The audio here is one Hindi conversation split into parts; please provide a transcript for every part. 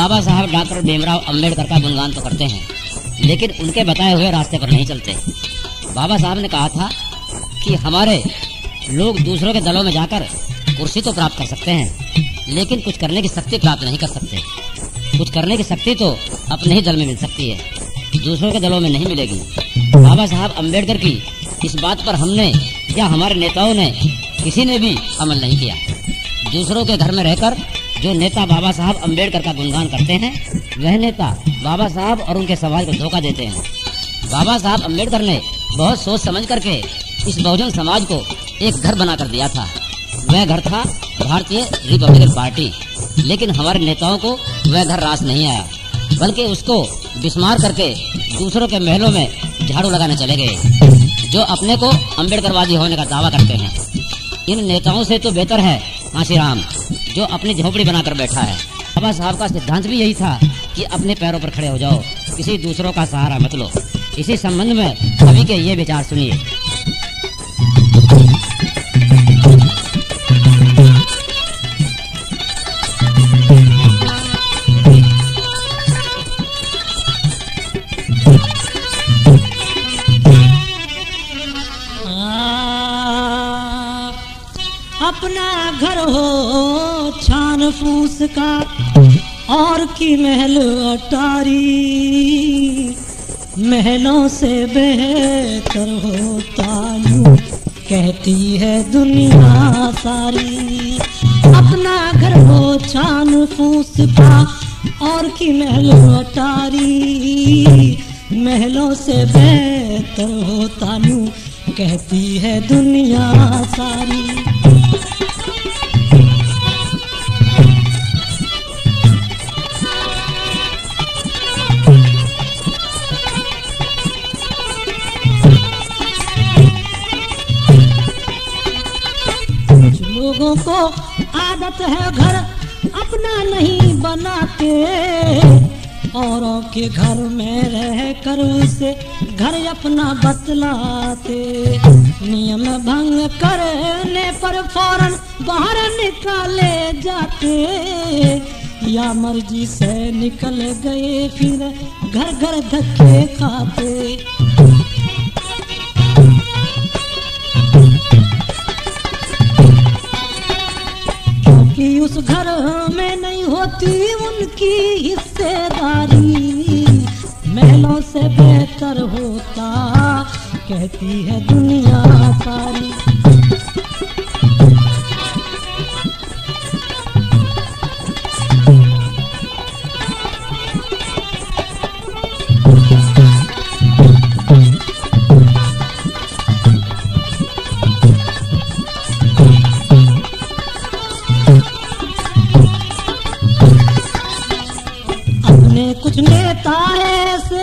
बाबा साहब डॉक्टर भीमराव अंबेडकर का गुणगान तो करते हैं, लेकिन उनके बताए हुए रास्ते पर नहीं चलते। बाबा साहब ने कहा था कि हमारे लोग दूसरों के दलों में जाकर कुर्सी तो प्राप्त कर सकते हैं, लेकिन कुछ करने की शक्ति प्राप्त नहीं कर सकते। कुछ करने की शक्ति तो अपने ही दल में मिल सकती है, दूसरों के दलों में नहीं मिलेगी। बाबा साहब अंबेडकर की इस बात पर हमने या हमारे नेताओं ने किसी ने भी अमल नहीं किया। दूसरों के घर में रहकर जो नेता बाबा साहब अंबेडकर का गुणगान करते हैं, वह नेता बाबा साहब और उनके समाज को धोखा देते हैं। बाबा साहब अंबेडकर ने बहुत सोच समझ करके इस बहुजन समाज को एक घर बनाकर दिया था। वह घर था भारतीय रिपब्लिकन पार्टी। लेकिन हमारे नेताओं को वह घर रास नहीं आया, बल्कि उसको बिस्मार करके दूसरों के महलों में झाड़ू लगाने चले गए, जो अपने को अम्बेडकरवादी होने का दावा करते हैं। इन नेताओं से तो बेहतर है काशीराम, जो अपनी झोपड़ी बनाकर बैठा है। बाबा साहब का सिद्धांत भी यही था कि अपने पैरों पर खड़े हो जाओ, किसी दूसरों का सहारा मत लो। इसी संबंध में सभी के ये विचार सुनिए। अपना घर हो छान फूस का और की महल अटारी। महलों से बेहतर हो तालू कहती है दुनिया सारी। अपना घर हो छान फूस का और की महल अटारी। महलों से बेहतर हो तालू कहती है दुनिया सारी। लोगों को आदत है घर अपना नहीं बनाते। औरों के घर में रह कर उसे घर अपना बतलाते। नियम भंग करने पर फ़ौरन बाहर निकाले जाते। या मर्ज़ी से निकल गए, फिर घर घर धक्के खाते। उस घर में नहीं होती उनकी हिस्सेदारी। महलों से बेहतर होता, कहती है दुनिया सारी।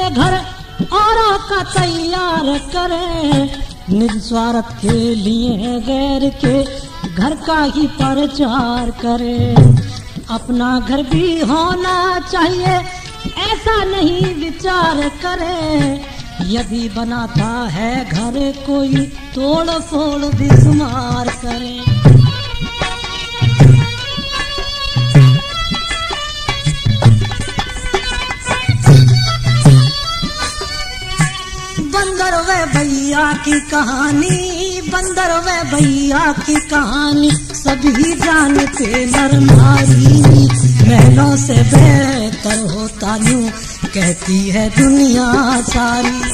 घर और का तैयार करे। निज स्वार्थ के लिए गैर के घर का ही प्रचार करे। अपना घर भी होना चाहिए, ऐसा नहीं विचार करे। यदि बनाता है घर कोई तोड़ फोड़ बिस्मार करे। बंदर वे भैया की कहानी, बंदर व भैया की कहानी, सभी जानते नर नारी महलों से बेहतर होता यूँ, कहती है दुनिया सारी।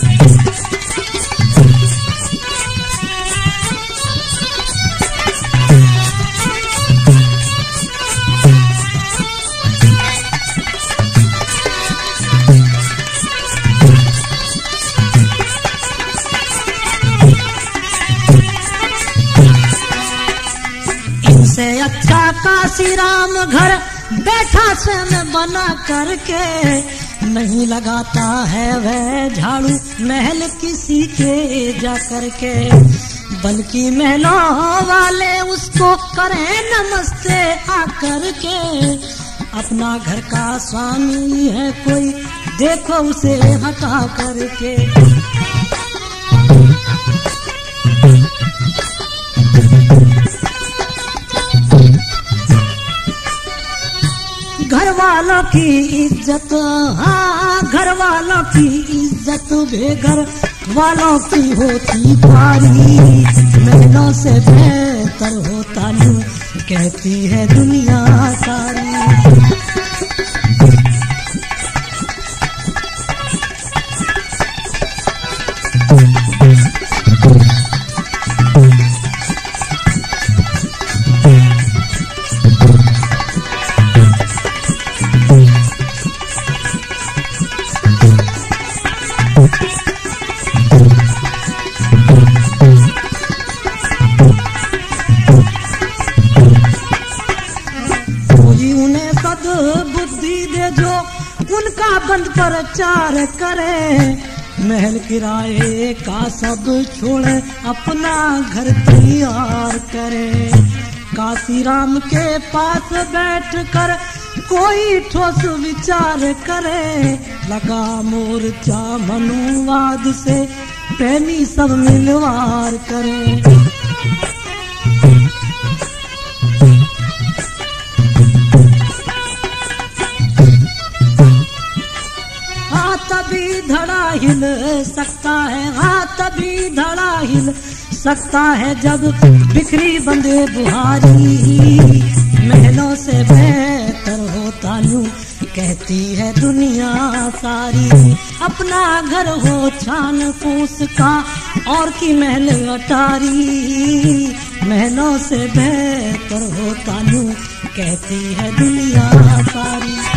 काशी राम घर बैठा स्वयं बना करके। नहीं लगाता है वह झाड़ू महल किसी के जा करके। बल्कि महलों वाले उसको करें नमस्ते आकर के अपना घर का स्वामी है कोई, देखो उसे हटा करके। घर वालों की इज़्ज़त। हाँ घर वालों की इज़्ज़त बेघर वालों की होती भारी महलों से बेहतर होता यूँ कहती है दुनिया सारी। उनका बंद प्रचार करे। महल किराए का सब छोड़े, अपना घर तैयार करे। काशी राम के पास बैठ कर कोई ठोस विचार करे। लगा मोर्चा मनुवाद से प्रेमी सब मिलवार करे। धड़ा हिल सकता है हाँ तभी धड़ा हिल सकता है जब बिखरी बंदे बुहारी। महलों से बेहतर होता यूँ, कहती है दुनिया सारी। अपना घर हो छान फूस का, और की महल अटारी। महलों से बेहतर होता यूँ, कहती है दुनिया सारी।